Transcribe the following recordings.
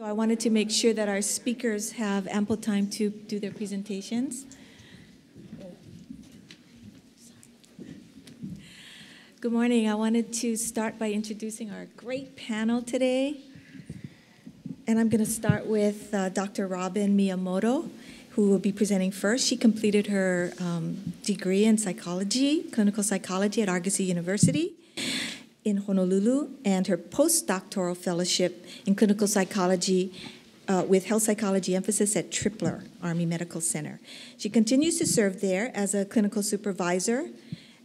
So I wanted to make sure that our speakers have ample time to do their presentations. Good morning. I wanted to start by introducing our great panel today. And I'm going to start with uh, Dr. Robin Miyamoto, who will be presenting first. She completed her um, degree in psychology, clinical psychology at Argosy University in Honolulu, and her postdoctoral fellowship in clinical psychology uh, with health psychology emphasis at Tripler Army Medical Center. She continues to serve there as a clinical supervisor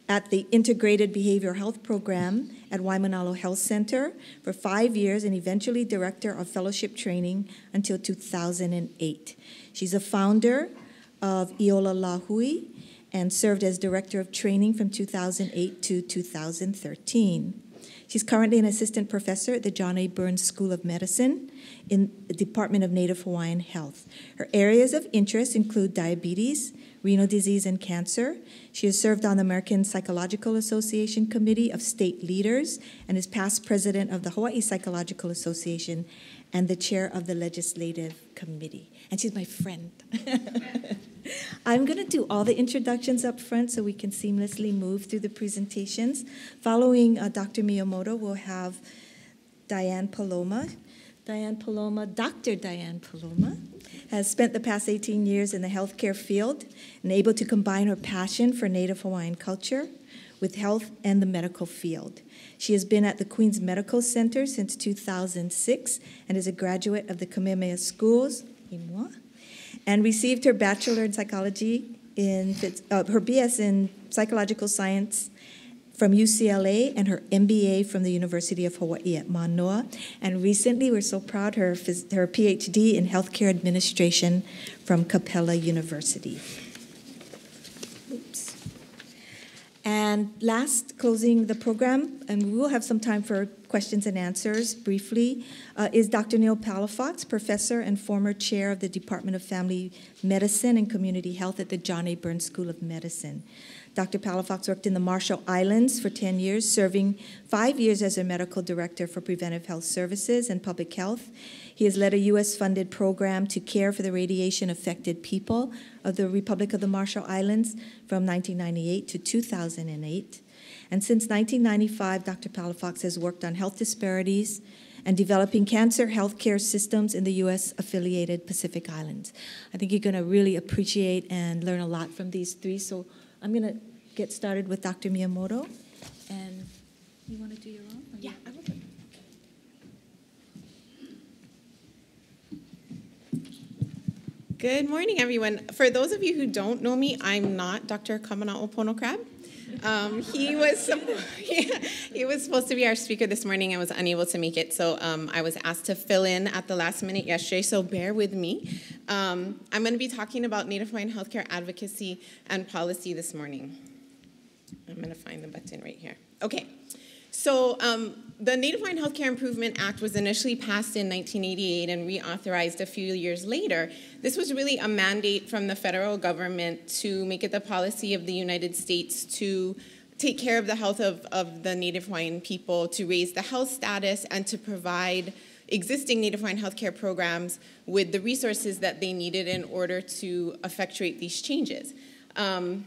at the Integrated Behavioral Health Program at Waimanalo Health Center for five years and eventually director of fellowship training until 2008. She's a founder of Iola Lahui and served as director of training from 2008 to 2013. She's currently an assistant professor at the John A. Burns School of Medicine in the Department of Native Hawaiian Health. Her areas of interest include diabetes, renal disease, and cancer. She has served on the American Psychological Association Committee of State Leaders and is past president of the Hawaii Psychological Association and the chair of the Legislative Committee. And she's my friend. I'm going to do all the introductions up front so we can seamlessly move through the presentations. Following uh, Dr. Miyamoto, we'll have Diane Paloma. Diane Paloma, Dr. Diane Paloma, has spent the past 18 years in the healthcare field and able to combine her passion for Native Hawaiian culture with health and the medical field. She has been at the Queens Medical Center since 2006 and is a graduate of the Kamehameha Schools and received her bachelor in psychology in uh, her BS in psychological science from UCLA and her MBA from the University of Hawaii at Manoa. And recently, we're so proud, her, her PhD in healthcare administration from Capella University. Oops. And last, closing the program, and we will have some time for questions and answers briefly, uh, is Dr. Neal Palafox, professor and former chair of the Department of Family Medicine and Community Health at the John A. Burns School of Medicine. Dr. Palafox worked in the Marshall Islands for 10 years, serving five years as a medical director for preventive health services and public health. He has led a U.S. funded program to care for the radiation affected people of the Republic of the Marshall Islands from 1998 to 2008. And since 1995, Dr. Palafox has worked on health disparities and developing cancer healthcare systems in the U.S. affiliated Pacific Islands. I think you're going to really appreciate and learn a lot from these three. So I'm going to get started with Dr. Miyamoto. And you want to do your own? Yeah, I will. Good morning, everyone. For those of you who don't know me, I'm not Dr. Kamana'opono Crabbe. Um, he was he, was supposed to be our speaker this morning and was unable to make it, so um, I was asked to fill in at the last minute yesterday. So bear with me. Um, I'm going to be talking about Native Hawaiian healthcare advocacy and policy this morning. I'm going to find the button right here. Okay. So um, the Native Hawaiian Healthcare Improvement Act was initially passed in 1988 and reauthorized a few years later. This was really a mandate from the federal government to make it the policy of the United States to take care of the health of, of the Native Hawaiian people, to raise the health status, and to provide existing Native Hawaiian healthcare programs with the resources that they needed in order to effectuate these changes. Um,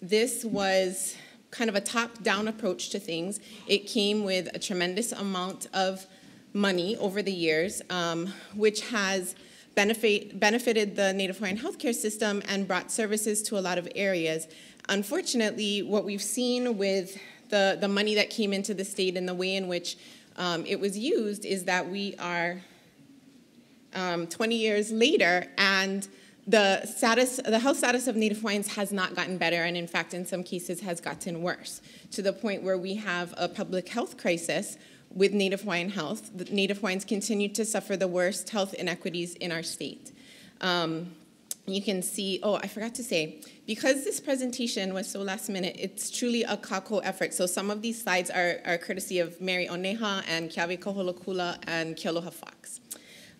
this was kind of a top-down approach to things. It came with a tremendous amount of money over the years, um, which has benefit, benefited the Native Hawaiian healthcare system and brought services to a lot of areas. Unfortunately, what we've seen with the, the money that came into the state and the way in which um, it was used is that we are um, 20 years later and the status, the health status of Native Hawaiians has not gotten better, and in fact, in some cases, has gotten worse to the point where we have a public health crisis with Native Hawaiian health. The Native Hawaiians continue to suffer the worst health inequities in our state. Um, you can see, oh, I forgot to say, because this presentation was so last minute, it's truly a kako effort. So some of these slides are, are courtesy of Mary Oneha and Keawe Kaholokula and Kealoha Fox.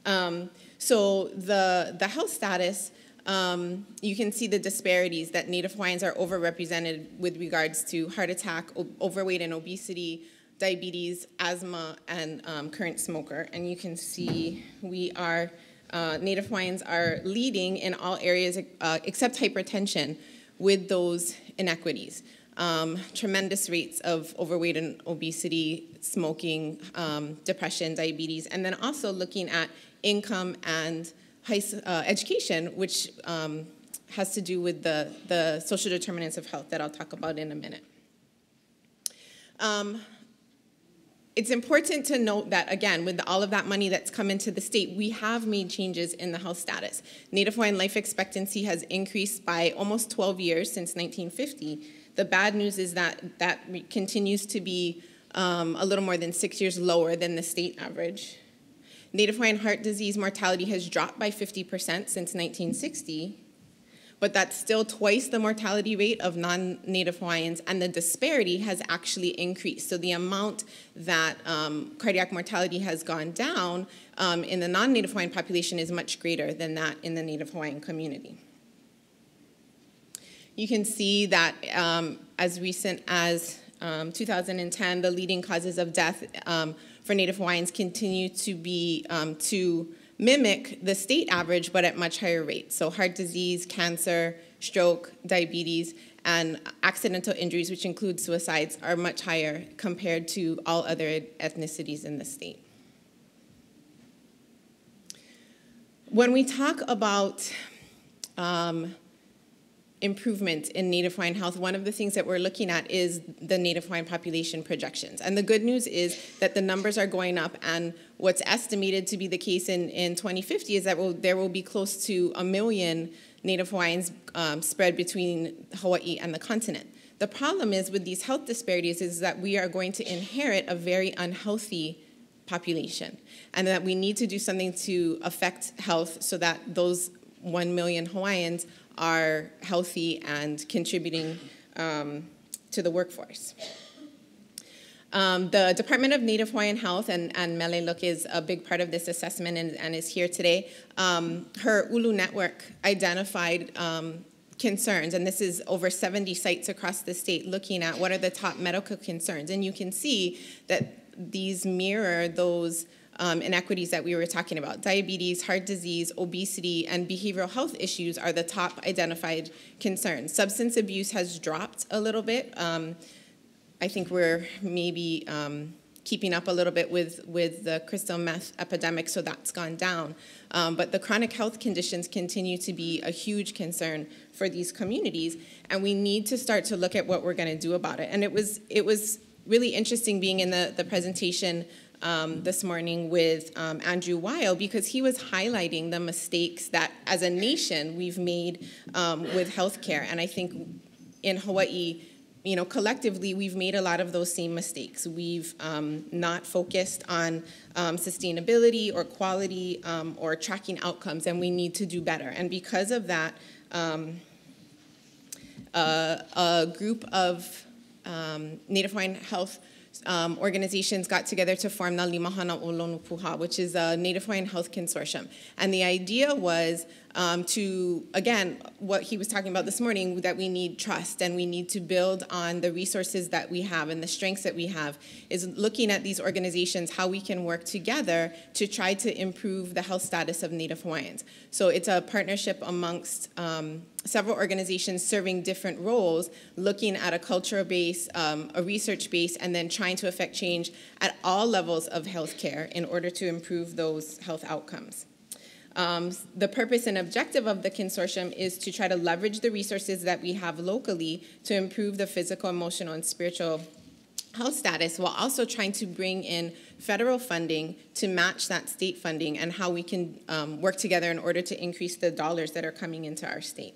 Um, so the, the health status, um, you can see the disparities that Native Hawaiians are overrepresented with regards to heart attack, overweight and obesity, diabetes, asthma, and um, current smoker. And you can see we are, uh, Native Hawaiians are leading in all areas uh, except hypertension with those inequities. Um, tremendous rates of overweight and obesity, smoking, um, depression, diabetes, and then also looking at income and high, uh, education, which um, has to do with the, the social determinants of health that I'll talk about in a minute. Um, it's important to note that, again, with all of that money that's come into the state, we have made changes in the health status. Native Hawaiian life expectancy has increased by almost 12 years since 1950. The bad news is that that continues to be um, a little more than six years lower than the state average. Native Hawaiian heart disease mortality has dropped by 50% since 1960 but that's still twice the mortality rate of non Native Hawaiians, and the disparity has actually increased. So the amount that um, cardiac mortality has gone down um, in the non Native Hawaiian population is much greater than that in the Native Hawaiian community. You can see that um, as recent as um, 2010, the leading causes of death um, for Native Hawaiians continue to be um, to mimic the state average, but at much higher rates. So, heart disease, cancer, stroke, diabetes, and accidental injuries, which include suicides, are much higher compared to all other ethnicities in the state. When we talk about um, improvement in Native Hawaiian health, one of the things that we're looking at is the Native Hawaiian population projections. And the good news is that the numbers are going up, and what's estimated to be the case in, in 2050 is that we'll, there will be close to a million Native Hawaiians um, spread between Hawaii and the continent. The problem is with these health disparities is that we are going to inherit a very unhealthy population and that we need to do something to affect health so that those 1 million Hawaiians are healthy and contributing um, to the workforce. Um, the Department of Native Hawaiian Health, and, and Mele Look is a big part of this assessment and, and is here today. Um, her ULU network identified um, concerns, and this is over 70 sites across the state looking at what are the top medical concerns. And you can see that these mirror those um, inequities that we were talking about. Diabetes, heart disease, obesity, and behavioral health issues are the top identified concerns. Substance abuse has dropped a little bit. Um, I think we're maybe um, keeping up a little bit with, with the crystal meth epidemic, so that's gone down. Um, but the chronic health conditions continue to be a huge concern for these communities, and we need to start to look at what we're going to do about it. And it was, it was really interesting being in the, the presentation um, this morning with um, Andrew Weil because he was highlighting the mistakes that as a nation we've made um, with healthcare. And I think in Hawaii, you know, collectively, we've made a lot of those same mistakes. We've um, not focused on um, sustainability or quality um, or tracking outcomes, and we need to do better. And because of that, uh, a group of Native Hawaiian health um, organizations got together to form the Limahana Olonupuha, which is a Native Hawaiian Health Consortium. And the idea was um, to, again, what he was talking about this morning, that we need trust and we need to build on the resources that we have and the strengths that we have, is looking at these organizations, how we can work together to try to improve the health status of Native Hawaiians. So it's a partnership amongst um, several organizations serving different roles, looking at a cultural base, um, a research base, and then trying to affect change at all levels of healthcare in order to improve those health outcomes. Um, the purpose and objective of the consortium is to try to leverage the resources that we have locally to improve the physical, emotional, and spiritual health status while also trying to bring in federal funding to match that state funding and how we can um, work together in order to increase the dollars that are coming into our state.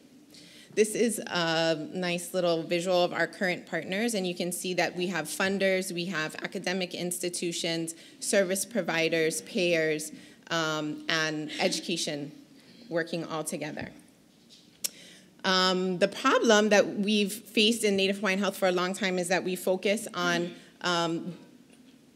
This is a nice little visual of our current partners, and you can see that we have funders, we have academic institutions, service providers, payers, um, and education working all together. Um, the problem that we've faced in Native Hawaiian health for a long time is that we focus on, um,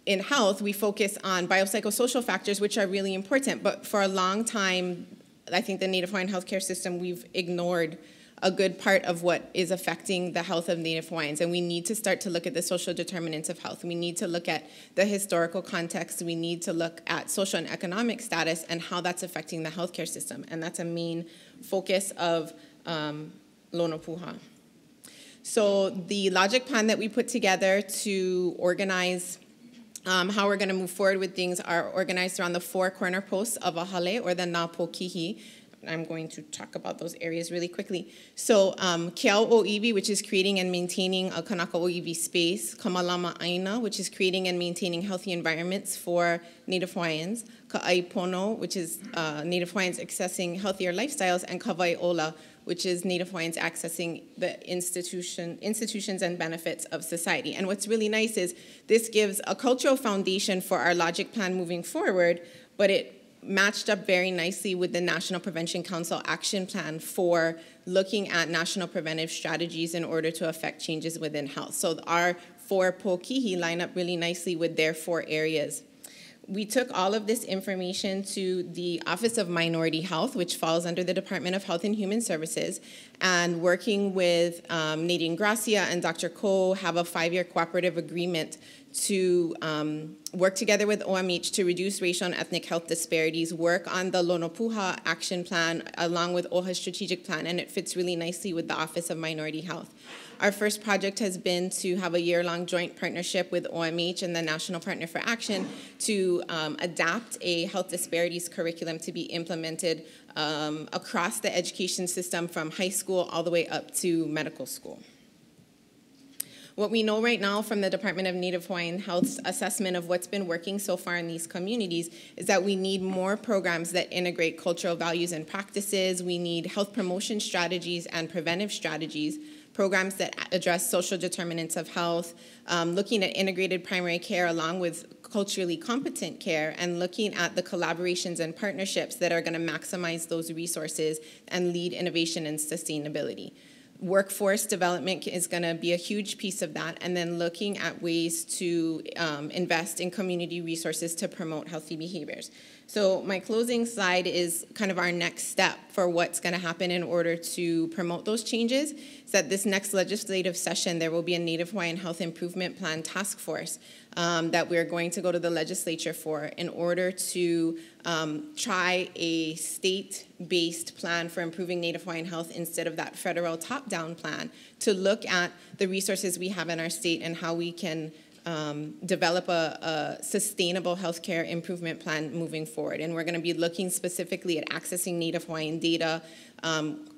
in health, we focus on biopsychosocial factors, which are really important. But for a long time, I think the Native Hawaiian healthcare system, we've ignored a good part of what is affecting the health of Native Hawaiians. And we need to start to look at the social determinants of health. We need to look at the historical context. We need to look at social and economic status and how that's affecting the healthcare system. And that's a main focus of um, Lonopuha. So the logic plan that we put together to organize um, how we're going to move forward with things are organized around the four corner posts of a hale or the na pokihi, I'm going to talk about those areas really quickly. So, um, Oiwi, which is creating and maintaining a Kanaka Oiwi space. Kamalama Aina, which is creating and maintaining healthy environments for Native Hawaiians. Ka'aipono, which is uh, Native Hawaiians accessing healthier lifestyles. And Kawai'ola, which is Native Hawaiians accessing the institution, institutions and benefits of society. And what's really nice is this gives a cultural foundation for our logic plan moving forward, but it matched up very nicely with the National Prevention Council action plan for looking at national preventive strategies in order to affect changes within health. So our four pokihi line up really nicely with their four areas. We took all of this information to the Office of Minority Health, which falls under the Department of Health and Human Services, and working with um, Nadine Gracia and Dr. Koh have a five-year cooperative agreement to um, work together with OMH to reduce racial and ethnic health disparities, work on the Lonopuha action plan along with OHA's strategic plan, and it fits really nicely with the Office of Minority Health. Our first project has been to have a year-long joint partnership with OMH and the National Partner for Action to um, adapt a health disparities curriculum to be implemented um, across the education system from high school all the way up to medical school. What we know right now from the Department of Native Hawaiian Health's assessment of what's been working so far in these communities is that we need more programs that integrate cultural values and practices. We need health promotion strategies and preventive strategies programs that address social determinants of health, um, looking at integrated primary care along with culturally competent care, and looking at the collaborations and partnerships that are going to maximize those resources and lead innovation and sustainability workforce development is going to be a huge piece of that, and then looking at ways to um, invest in community resources to promote healthy behaviors. So my closing slide is kind of our next step for what's going to happen in order to promote those changes. Is that this next legislative session there will be a Native Hawaiian Health Improvement Plan Task Force um, that we're going to go to the legislature for in order to um, try a state-based plan for improving Native Hawaiian health instead of that federal top-down plan to look at the resources we have in our state and how we can um, develop a, a, sustainable healthcare improvement plan moving forward. And we're going to be looking specifically at accessing Native Hawaiian data, um,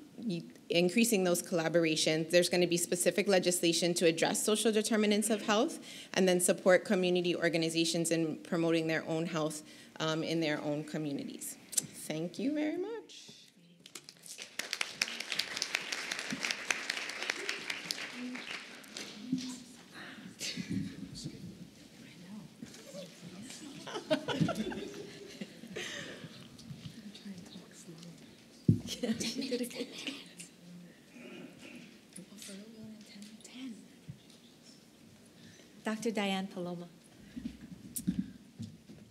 increasing those collaborations. There's going to be specific legislation to address social determinants of health and then support community organizations in promoting their own health um, in their own communities. Thank you very much. Dr. Diane Paloma.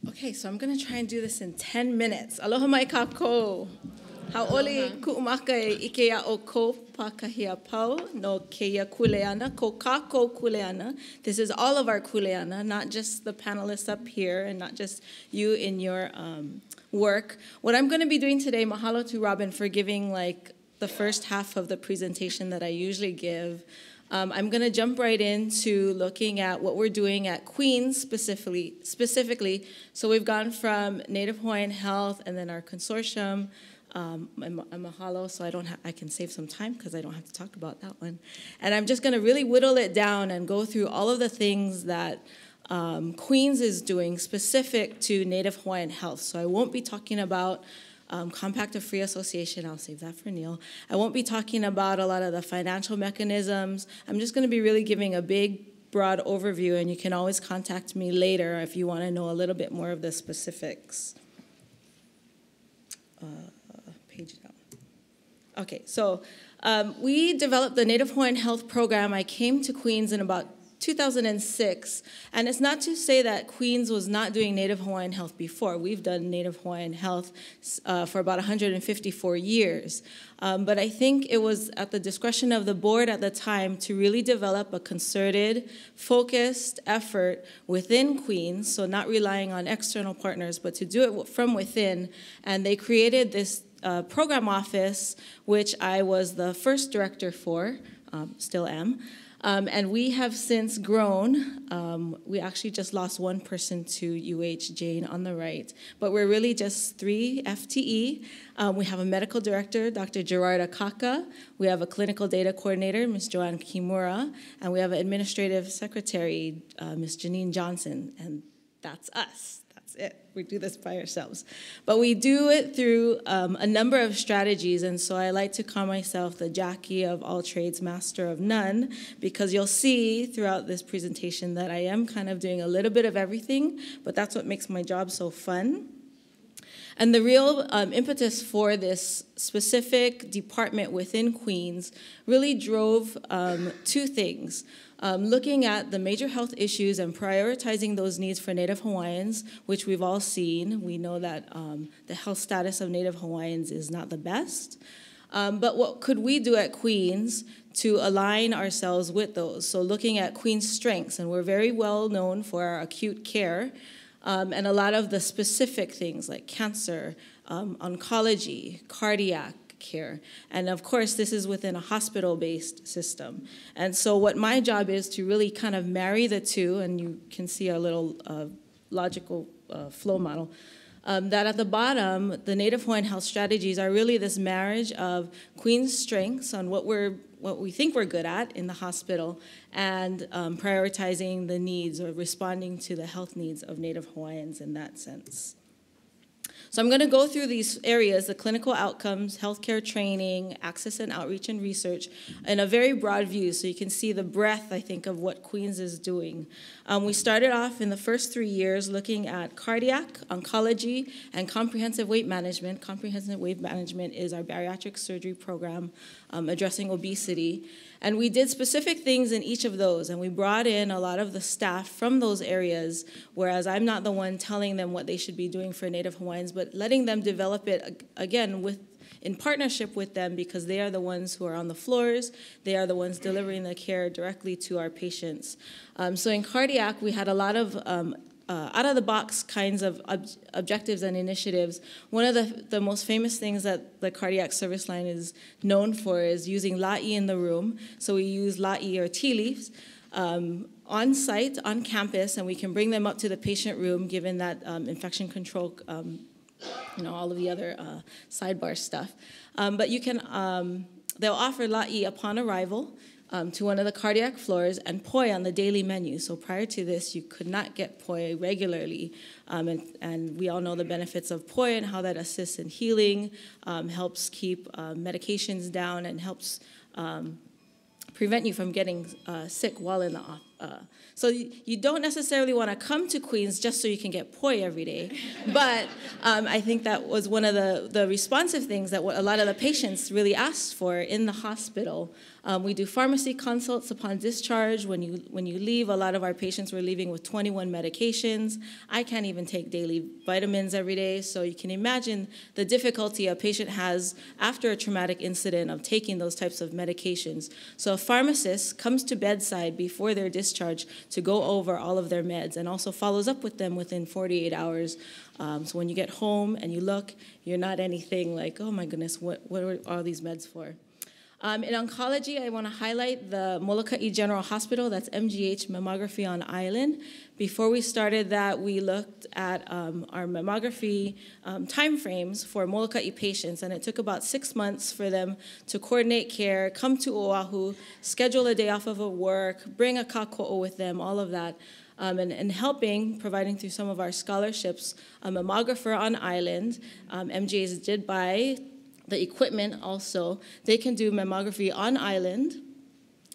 Okay, so I'm gonna try and do this in 10 minutes. Aloha mai kako. Haole ku'umaka e ike o ko pakahia pau no keia kuleana, ko kako kuleana. This is all of our kuleana, not just the panelists up here and not just you in your um, work. What I'm gonna be doing today, mahalo to Robin for giving like the first half of the presentation that I usually give. Um, I'm going to jump right into looking at what we're doing at Queens specifically. Specifically, so we've gone from Native Hawaiian Health and then our consortium. Um, I'm, I'm mahalo, so I don't I can save some time because I don't have to talk about that one. And I'm just going to really whittle it down and go through all of the things that um, Queens is doing specific to Native Hawaiian health. So I won't be talking about um, Compact of Free Association, I'll save that for Neal. I won't be talking about a lot of the financial mechanisms. I'm just going to be really giving a big, broad overview, and you can always contact me later if you want to know a little bit more of the specifics. Uh, page down. Okay, so um, we developed the Native Hawaiian Health Program. I came to Queens in about 2006. And it's not to say that Queens was not doing Native Hawaiian health before. We've done Native Hawaiian health uh, for about 154 years. Um, but I think it was at the discretion of the board at the time to really develop a concerted, focused effort within Queens, so not relying on external partners, but to do it from within. And they created this uh, program office, which I was the first director for, um, still am. Um, and we have since grown. Um, we actually just lost one person to UH, Jane on the right, but we're really just three FTE. Um, we have a medical director, Dr. Gerard Akaka. We have a clinical data coordinator, Ms. Joanne Kimura, and we have an administrative secretary, uh, Ms. Janine Johnson, and that's us it. We do this by ourselves. But we do it through um, a number of strategies. And so I like to call myself the Jackie of all trades, master of none, because you'll see throughout this presentation that I am kind of doing a little bit of everything, but that's what makes my job so fun. And the real um, impetus for this specific department within Queens really drove um, two things um, looking at the major health issues and prioritizing those needs for Native Hawaiians, which we've all seen. We know that um, the health status of Native Hawaiians is not the best. Um, but what could we do at Queens to align ourselves with those? So, looking at Queens' strengths, and we're very well known for our acute care um, and a lot of the specific things like cancer, um, oncology, cardiac, care. And of course, this is within a hospital based system. And so, what my job is to really kind of marry the two, and you can see a little uh, logical uh, flow model. Um, that at the bottom, the Native Hawaiian health strategies are really this marriage of Queen's strengths on what we're what we think we're good at in the hospital and um, prioritizing the needs or responding to the health needs of Native Hawaiians in that sense. So I'm going to go through these areas the clinical outcomes, healthcare training, access and outreach and research in a very broad view so you can see the breadth, I think, of what Queens is doing. Um, we started off in the first three years looking at cardiac, oncology, and comprehensive weight management. Comprehensive weight management is our bariatric surgery program um, addressing obesity. And we did specific things in each of those, and we brought in a lot of the staff from those areas, whereas I'm not the one telling them what they should be doing for Native Hawaiians, but letting them develop it again with in partnership with them because they are the ones who are on the floors, they are the ones delivering the care directly to our patients. Um, so in cardiac, we had a lot of um, uh, out of the box kinds of ob- objectives and initiatives. One of the, the most famous things that the cardiac service line is known for is using la'i in the room. So we use la'i or tea leaves um, on site, on campus, and we can bring them up to the patient room given that um, infection control, um, you know, all of the other uh, sidebar stuff. Um, but you can, um, they'll offer la'i upon arrival um, to one of the cardiac floors and poi on the daily menu. So prior to this, you could not get poi regularly. Um, and, and, we all know the benefits of poi and how that assists in healing, um, helps keep uh, medications down, and helps um, prevent you from getting uh, sick while in the uh, so you, don't necessarily want to come to Queens just so you can get poi every day. But um, I think that was one of the, the responsive things that a lot of the patients really asked for in the hospital. Um, we do pharmacy consults upon discharge. When you, when you leave, a lot of our patients were leaving with 21 medications. I can't even take daily vitamins every day, so you can imagine the difficulty a patient has after a traumatic incident of taking those types of medications. So a pharmacist comes to bedside before their discharge to go over all of their meds and also follows up with them within 48 hours. Um, so when you get home and you look, you're not anything like, oh my goodness, what, what are all these meds for? Um, in oncology, I want to highlight the Molokai General Hospital, that's MGH mammography on island. Before we started that, we looked at um, our mammography um, timeframes for Molokai patients, and it took about six months for them to coordinate care, come to Oahu, schedule a day off of work, bring a kako'o with them, all of that. Um, and, and, helping, providing through some of our scholarships, a mammographer on island. Um, MGH did buy the equipment also, they can do mammography on island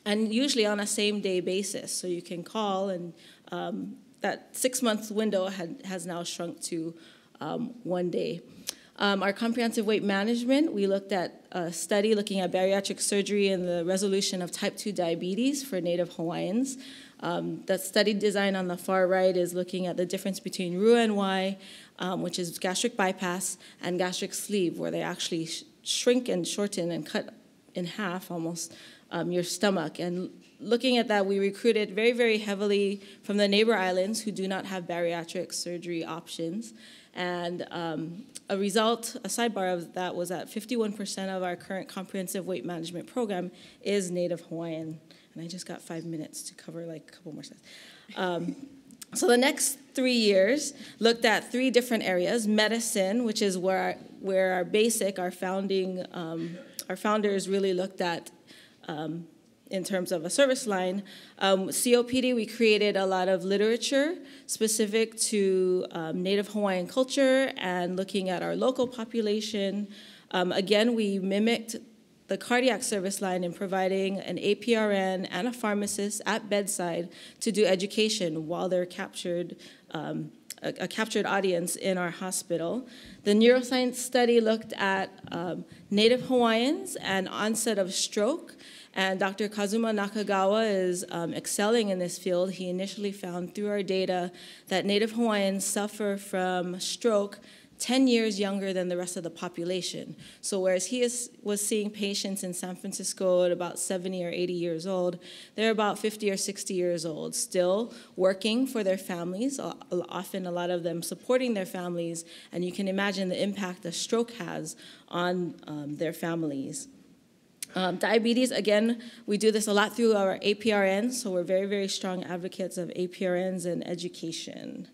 and usually on a same day basis. So you can call, and um, that six month window had, has now shrunk to um, one day. Um, our comprehensive weight management, we looked at a study looking at bariatric surgery and the resolution of type 2 diabetes for Native Hawaiians. Um, study design on the far right is looking at the difference between Roux-en-Y, um, which is gastric bypass, and gastric sleeve, where they actually sh- shrink and shorten and cut in half almost um, your stomach. And looking at that, we recruited very, very heavily from the neighbor islands who do not have bariatric surgery options. And um, a result, a sidebar of that was that 51% of our current comprehensive weight management program is Native Hawaiian. And I just got five minutes to cover like a couple more slides. Um, so the next three years looked at three different areas: medicine, which is where our, where our basic, our founding, um, our founders really looked at um, in terms of a service line. Um, COPD, we created a lot of literature specific to um, Native Hawaiian culture and looking at our local population. Um, again, we mimicked the cardiac service line in providing an APRN and a pharmacist at bedside to do education while they're captured. Um, a, captured audience in our hospital. The neuroscience study looked at um, Native Hawaiians and onset of stroke and Dr. Kazuma Nakagawa is um, excelling in this field. He initially found through our data that Native Hawaiians suffer from stroke 10 years younger than the rest of the population. So, whereas he is, was seeing patients in San Francisco at about 70 or 80 years old, they're about 50 or 60 years old, still working for their families, often a lot of them supporting their families, and you can imagine the impact a stroke has on um, their families. Um, diabetes, again, we do this a lot through our APRNs, so we're very, very strong advocates of APRNs and education.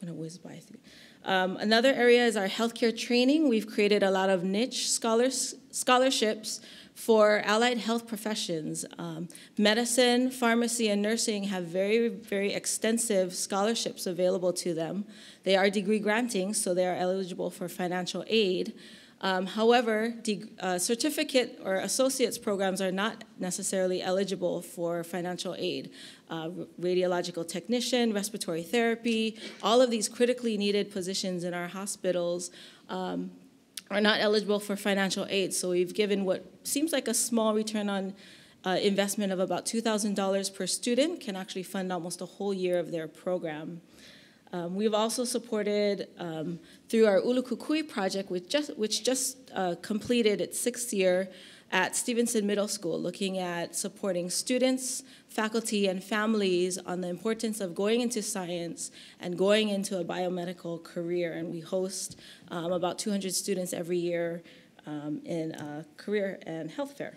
I'm going to whiz by through. Um, another area is our healthcare training. We've created a lot of niche scholars, scholarships for allied health professions. Um, medicine, pharmacy, and nursing have very, very extensive scholarships available to them. They are degree granting, so they are eligible for financial aid. Um, however, uh, certificate or associate's programs are not necessarily eligible for financial aid. Uh, radiological technician, respiratory therapy, all of these critically needed positions in our hospitals um, are not eligible for financial aid. So we've given what seems like a small return on uh, investment of about $2,000 per student can actually fund almost a whole year of their program. Um, we've also supported um, through our Ulu Kukui project, which just, which just uh, completed its sixth year at Stevenson Middle School, looking at supporting students, faculty, and families on the importance of going into science and going into a biomedical career. And we host um, about 200 students every year um, in a career and health fair.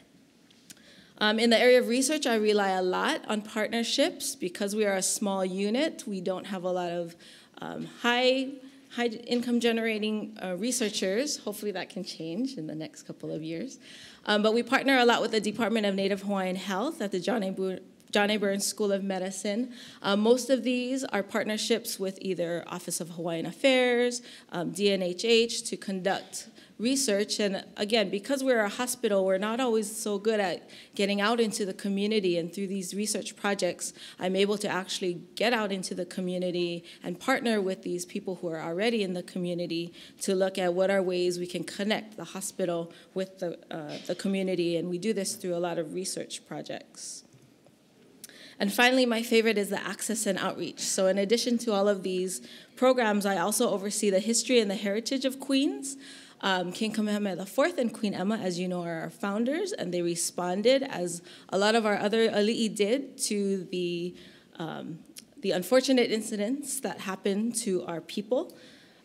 Um, in the area of research, I rely a lot on partnerships because we are a small unit. We don't have a lot of um, high, high income generating uh, researchers. Hopefully, that can change in the next couple of years. Um, but we partner a lot with the Department of Native Hawaiian Health at the John A. John A. Burns School of Medicine. Um, most of these are partnerships with either Office of Hawaiian Affairs, um, DNHH to conduct research. And again, because we're a hospital, we're not always so good at getting out into the community. And through these research projects, I'm able to actually get out into the community and partner with these people who are already in the community to look at what are ways we can connect the hospital with the, uh, the community. And we do this through a lot of research projects. And finally, my favorite is the access and outreach. So, in addition to all of these programs, I also oversee the history and the heritage of Queens. Um, King Kamehameha IV and Queen Emma, as you know, are our founders, and they responded, as a lot of our other ali'i did, to the, um, the unfortunate incidents that happened to our people.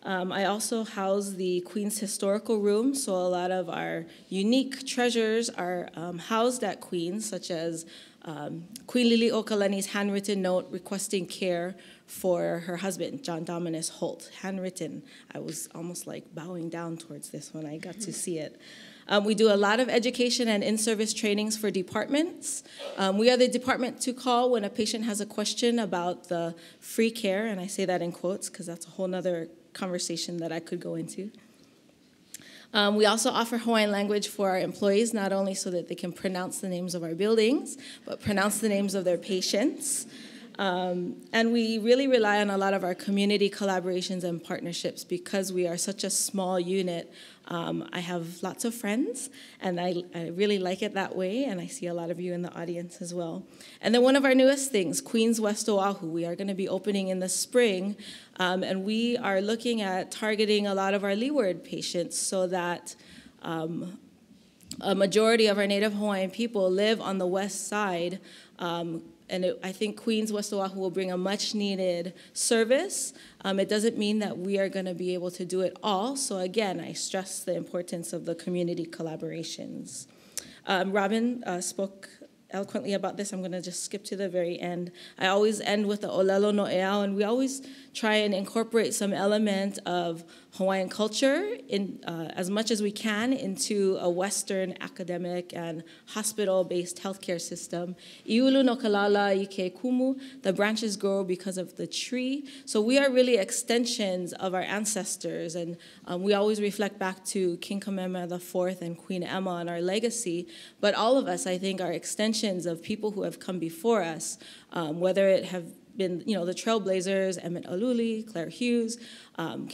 Um, I also house the Queen's Historical Room, so a lot of our unique treasures are um, housed at Queen's, such as um, Queen Liliuokalani's handwritten note requesting care for her husband, John Dominis Holt, handwritten. I was almost like bowing down towards this when I got to see it. Um, we do a lot of education and in service trainings for departments. Um, we are the department to call when a patient has a question about the free care, and I say that in quotes because that's a whole other conversation that I could go into. Um, we also offer Hawaiian language for our employees, not only so that they can pronounce the names of our buildings, but pronounce the names of their patients. Um, and we really rely on a lot of our community collaborations and partnerships because we are such a small unit. Um, I have lots of friends, and I, I, really like it that way, and I see a lot of you in the audience as well. And then one of our newest things, Queens West Oahu, we are going to be opening in the spring, um, and we are looking at targeting a lot of our Leeward patients so that um, a majority of our Native Hawaiian people live on the west side um, and it, I think Queens West Oahu will bring a much needed service. Um, it doesn't mean that we are going to be able to do it all. So again, I stress the importance of the community collaborations. Um, Robin uh, spoke eloquently about this. I'm going to just skip to the very end. I always end with the Olelo no Eao, and we always try and incorporate some element of Hawaiian culture in, uh, as much as we can into a Western academic and hospital-based healthcare system. Iulu no kalala ike kumu, the branches grow because of the tree. So we are really extensions of our ancestors, and um, we always reflect back to King Kamehameha IV and Queen Emma and our legacy. But all of us, I think, are extensions of people who have come before us, um, whether it have been, you know, the trailblazers, Emmett Aluli, Claire Hughes, um,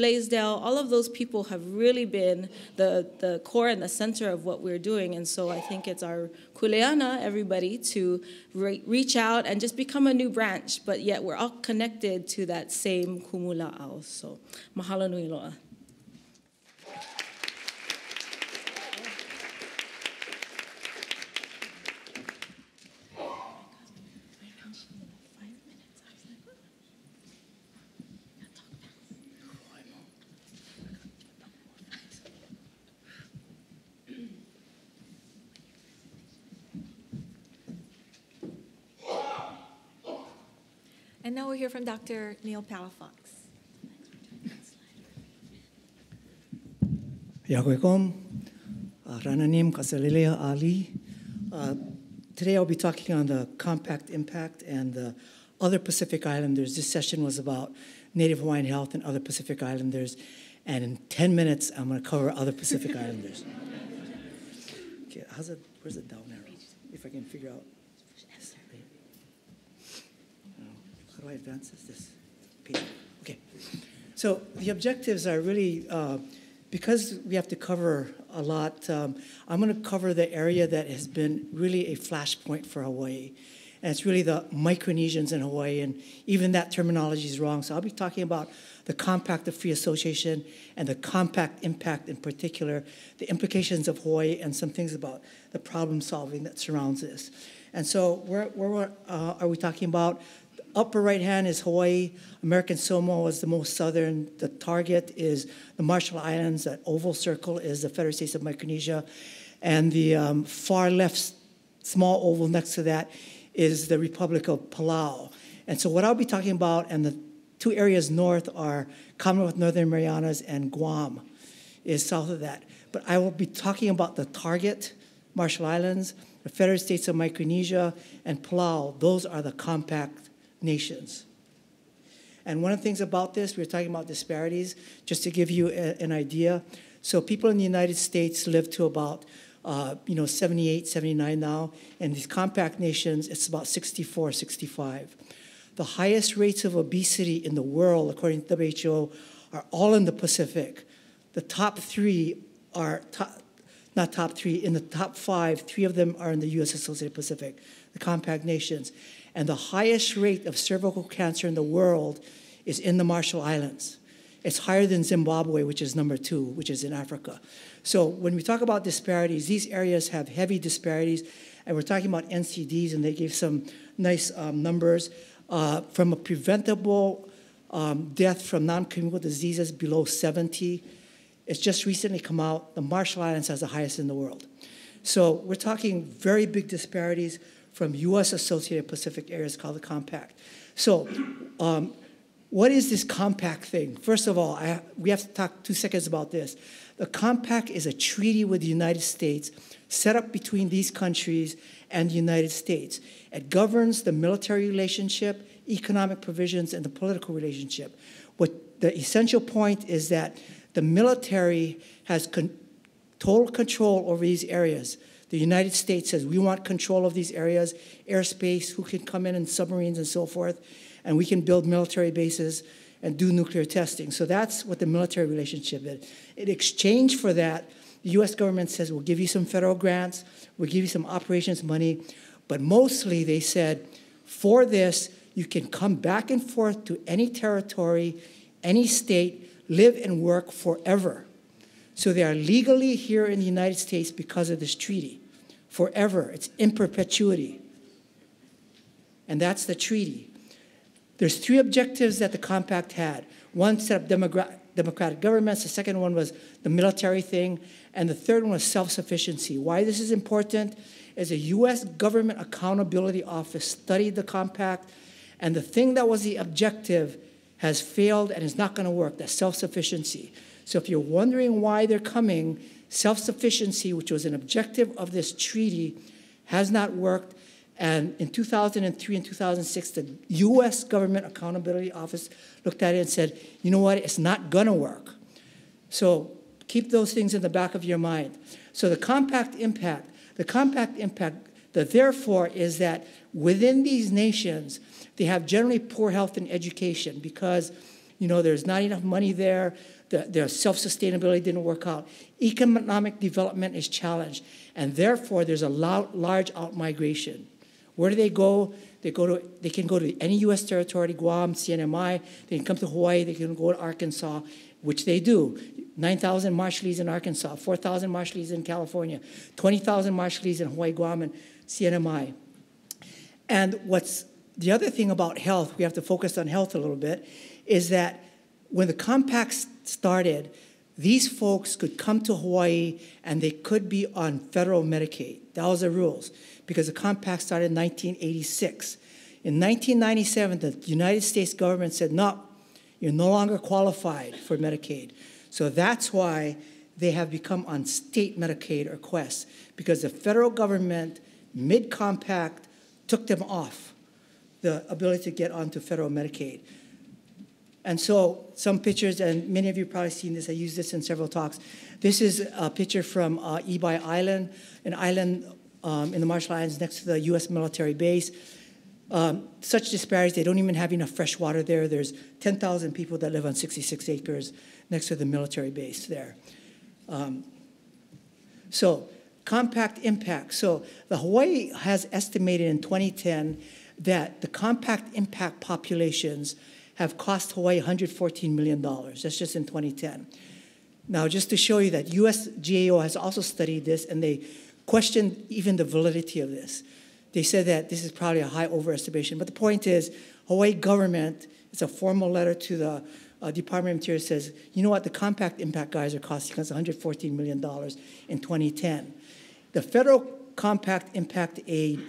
Blaisdell, all of those people have really been the, the core and the center of what we're doing. And so I think it's our kuleana, everybody, to re- reach out and just become a new branch, but yet we're all connected to that same kumula'au. So mahalo nui loa. Hear from Dr. Neal Palafox. Yagoikom, uh, Rananim Kaselehlie Ali. Uh, today I'll be talking on the compact impact and the other Pacific Islanders. This session was about Native Hawaiian health and other Pacific Islanders. And in 10 minutes, I'm going to cover other Pacific Islanders. Okay, how's it? Where's the down arrow? If I can figure out. How do I advance this? This. Okay. So the objectives are really uh, because we have to cover a lot. Um, I'm going to cover the area that has been really a flashpoint for Hawaii, and it's really the Micronesians in Hawaii. And even that terminology is wrong. So I'll be talking about the Compact of Free Association and the Compact impact in particular, the implications of Hawaii, and some things about the problem solving that surrounds this. And so, where, where uh, are we talking about? Upper right hand is Hawaii. American Samoa is the most southern. The target is the Marshall Islands. That oval circle is the Federal States of Micronesia. And the um, far left small oval next to that is the Republic of Palau. And so what I'll be talking about, and the two areas north are Commonwealth Northern Marianas and Guam is south of that. But I will be talking about the target, Marshall Islands, the Federal States of Micronesia, and Palau. Those are the compact nations. And one of the things about this, we are talking about disparities, just to give you a, an idea. So people in the United States live to about, uh, you know, 78, 79 now. And these compact nations, it's about 64, 65. The highest rates of obesity in the world, according to WHO, are all in the Pacific. The top three are, top, not top three, in the top five, three of them are in the US Associated Pacific, the compact nations. And the highest rate of cervical cancer in the world is in the Marshall Islands. It's higher than Zimbabwe, which is number two, which is in Africa. So when we talk about disparities, these areas have heavy disparities. And we're talking about NCDs, and they gave some nice um, numbers. Uh, from a preventable um, death from non communicable diseases below 70, it's just recently come out. The Marshall Islands has the highest in the world. So we're talking very big disparities from U.S. Associated Pacific Areas called the Compact. So, um, what is this compact thing? First of all, I, we have to talk two seconds about this. The compact is a treaty with the United States set up between these countries and the United States. It governs the military relationship, economic provisions, and the political relationship. What the essential point is that the military has con- total control over these areas The United States says we want control of these areas, airspace, who can come in in submarines and so forth, and we can build military bases and do nuclear testing. So that's what the military relationship is. In exchange for that, the US government says we'll give you some federal grants, we'll give you some operations money, but mostly they said for this, you can come back and forth to any territory, any state, live and work forever. So they are legally here in the United States because of this treaty. Forever. It's in perpetuity. And that's the treaty. There's three objectives that the compact had. One set up democratic governments, the second one was the military thing, and the third one was self-sufficiency. Why this is important is a US government accountability office studied the compact, and the thing that was the objective has failed and is not going to work, that's self-sufficiency. So if you're wondering why they're coming, self-sufficiency, which was an objective of this treaty, has not worked. And in 2003 and 2006, the US Government Accountability Office looked at it and said, you know what, it's not gonna work. So keep those things in the back of your mind. So the compact impact, the compact impact, the therefore is that within these nations, they have generally poor health and education because you know there's not enough money there, the, their self-sustainability didn't work out. Economic development is challenged, and therefore there's a large out-migration. Where do they go? They go to they can go to any U.S. territory, Guam, CNMI. They can come to Hawaii. They can go to Arkansas, which they do. 9,000 Marshallese in Arkansas, 4,000 Marshallese in California, 20,000 Marshallese in Hawaii, Guam, and CNMI. And what's the other thing about health, we have to focus on health a little bit, is that when the compact started, these folks could come to Hawaii and they could be on federal Medicaid. That was the rules because the compact started in 1986. In 1997, the United States government said, no, you're no longer qualified for Medicaid. So that's why they have become on state Medicaid or Quest, because the federal government, mid compact, took them off the ability to get onto federal Medicaid. And so, some pictures, and many of you probably seen this, I used this in several talks. This is a picture from uh, Island, an island um, in the Marshall Islands next to the U.S. military base. Um, such disparities, they don't even have enough fresh water there. There's 10,000 people that live on 66 acres next to the military base there. Um, so, compact impact. So, the Hawaii has estimated in 2010 that the compact impact populations have cost Hawaii $114 million. That's just in 2010. Now, just to show you that US GAO has also studied this and they questioned even the validity of this. They said that this is probably a high overestimation. But the point is, Hawaii government, it's a formal letter to the uh, Department of Interior says, you know what, the compact impact guys are costing us $114 million in 2010. The federal compact impact aid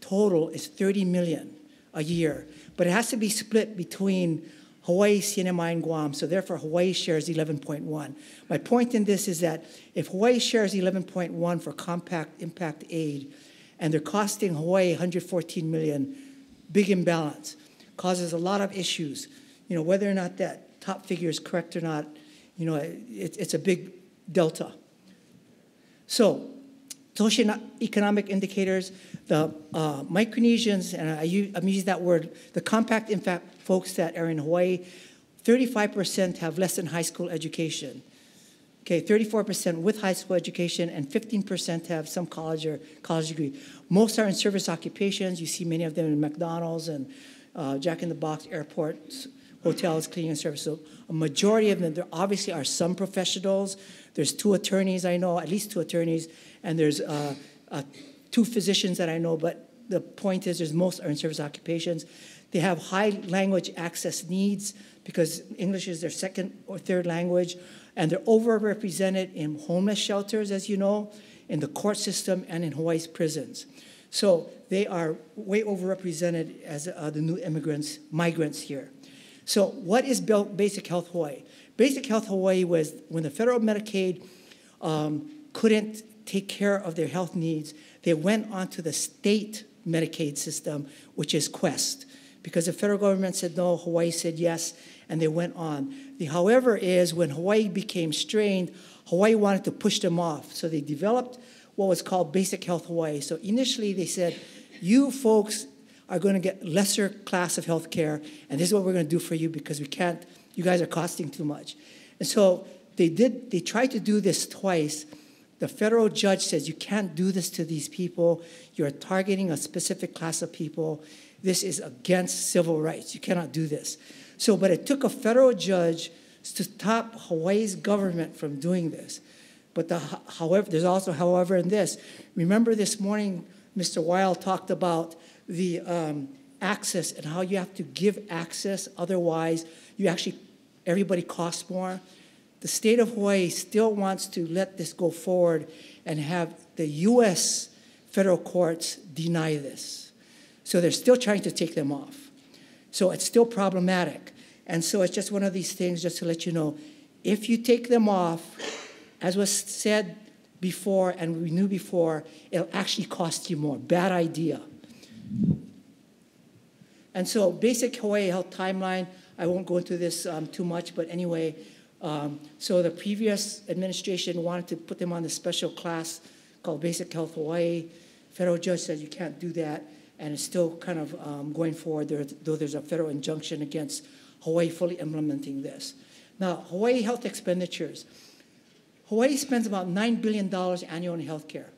total is 30 million a year, but it has to be split between Hawaii, CNMI, and Guam, so therefore Hawaii shares 11.1. My point in this is that if Hawaii shares 11.1 for compact impact aid, and they're costing Hawaii 114 million, big imbalance, causes a lot of issues. You know, whether or not that top figure is correct or not, you know, it, it's a big delta. So, socioeconomic indicators, the uh, Micronesians, and I use, I'm using that word, the compact in fact, folks that are in Hawaii, 35% have less than high school education. Okay, 34% with high school education, and 15% have some college or college degree. Most are in service occupations. You see many of them in McDonald's and uh, Jack in the Box airports, hotels, cleaning service. So a majority of them, there obviously are some professionals. There's two attorneys I know, at least two attorneys, and there's uh, uh, two physicians that I know, but the point is there's most are in service occupations. They have high language access needs because English is their second or third language, and they're overrepresented in homeless shelters, as you know, in the court system, and in Hawaii's prisons. So they are way overrepresented as uh, the new immigrants, migrants here. So what is Basic Health Hawaii? Basic Health Hawaii was when the federal Medicaid um, couldn't take care of their health needs, they went onto the state Medicaid system, which is Quest because the federal government said no, Hawaii said yes, and they went on. The however is when Hawaii became strained, Hawaii wanted to push them off. So they developed what was called Basic Health Hawaii. So initially they said, you folks are going to get lesser class of health care, and this is what we're going to do for you because we can't, you guys are costing too much. And so they did, they tried to do this twice. The federal judge says you can't do this to these people. You're targeting a specific class of people. This is against civil rights. You cannot do this. So, but it took a federal judge to stop Hawaii's government from doing this. But the, however, there's also, however, in this. Remember this morning, Mr. Weil talked about the um, access and how you have to give access, otherwise, you actually, everybody costs more. The state of Hawaii still wants to let this go forward and have the US federal courts deny this. So they're still trying to take them off. So it's still problematic. And so it's just one of these things, just to let you know if you take them off, as was said before and we knew before, it'll actually cost you more. Bad idea. And so, basic Hawaii health timeline, I won't go into this um, too much, but anyway, um, so the previous administration wanted to put them on the special class called Basic Health Hawaii. Federal judge said you can't do that, and it's still kind of um, going forward, there, though there's a federal injunction against Hawaii fully implementing this. Now, Hawaii health expenditures. Hawaii spends about $9 billion annually in health care.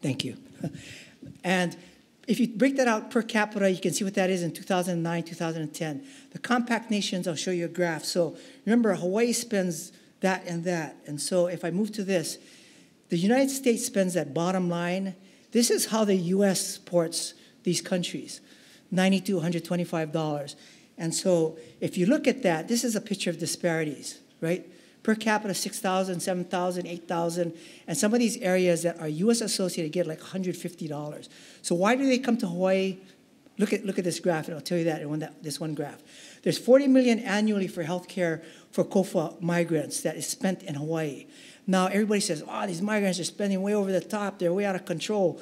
Thank you. and if you break that out per capita, you can see what that is in 2009, 2010. The compact nations, I'll show you a graph. So remember, Hawaii spends that and that. And so if I move to this, the United States spends that bottom line. This is how the US supports these countries 90 to $125. And so if you look at that, this is a picture of disparities, right? Per capita, 6,000, 7,000, 8,000. And some of these areas that are US associated get like $150. So why do they come to Hawaii? Look at, look at this graph, and I'll tell you that in one, that, this one graph. There's 40 million annually for healthcare for COFA migrants that is spent in Hawaii. Now, everybody says, oh, these migrants are spending way over the top, they're way out of control.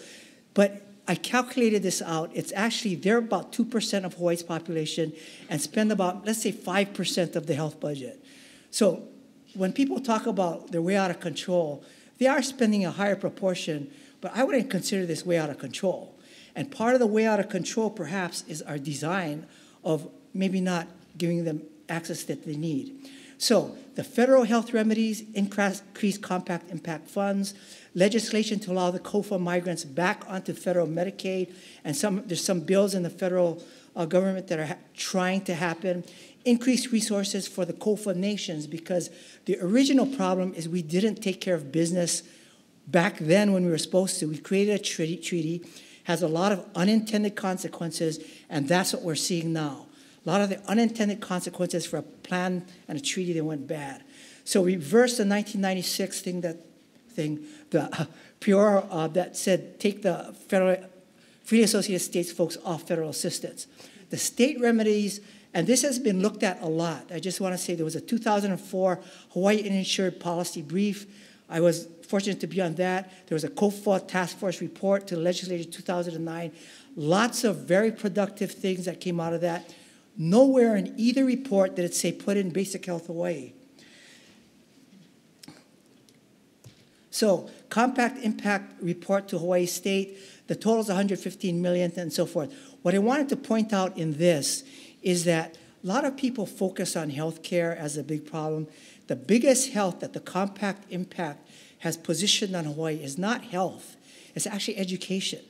But I calculated this out. It's actually, they're about 2% of Hawaii's population and spend about, let's say, 5% of the health budget. So when people talk about they're way out of control, they are spending a higher proportion, but I wouldn't consider this way out of control. And part of the way out of control, perhaps, is our design of maybe not giving them access that they need. So the federal health remedies, increased compact impact funds, legislation to allow the COFA migrants back onto federal Medicaid, and some, there's some bills in the federal uh, government that are trying to happen. Increased resources for the COFA nations because the original problem is we didn't take care of business back then when we were supposed to. We created a treaty, treaty has a lot of unintended consequences, and that's what we're seeing now. A lot of the unintended consequences for a plan and a treaty that went bad. So we reversed the 1996 thing that thing, the uh, uh, that said take the federal, freely associated states folks off federal assistance. The state remedies, and this has been looked at a lot. I just want to say there was a 2004 Hawaii uninsured policy brief. I was fortunate to be on that. There was a COFA task force report to the legislature in 2009. Lots of very productive things that came out of that. Nowhere in either report did it say put in basic health Hawaii. So, compact impact report to Hawaii State, the total is 115 million and so forth. What I wanted to point out in this is that a lot of people focus on healthcare as a big problem. The biggest health that the compact impact has positioned on Hawaii is not health, it's actually education.